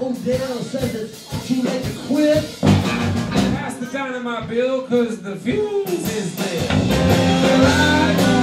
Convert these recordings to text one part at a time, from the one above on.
O'Donnell says that she had to quit. Pass the dynamite bill, cause the fuse is there.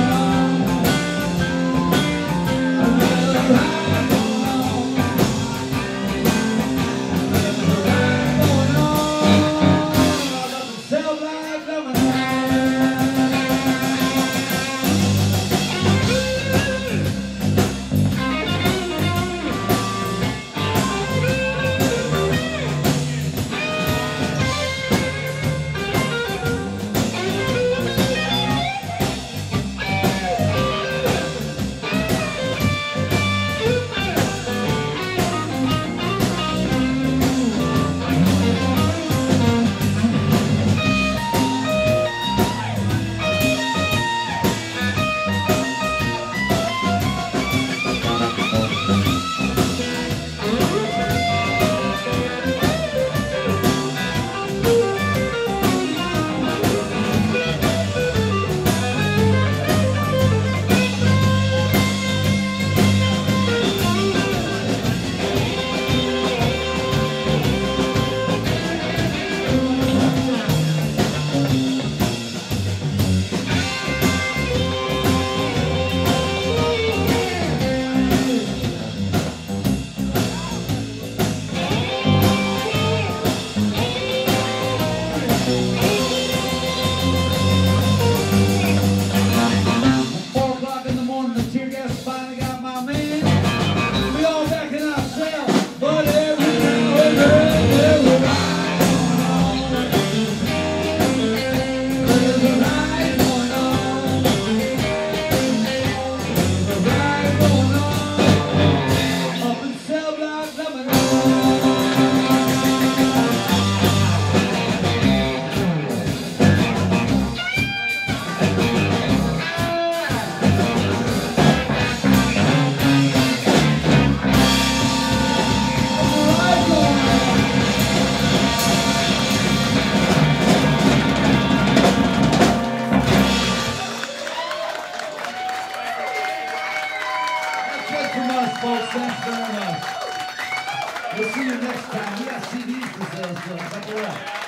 See you next time. We CDs for sale still. Couple left.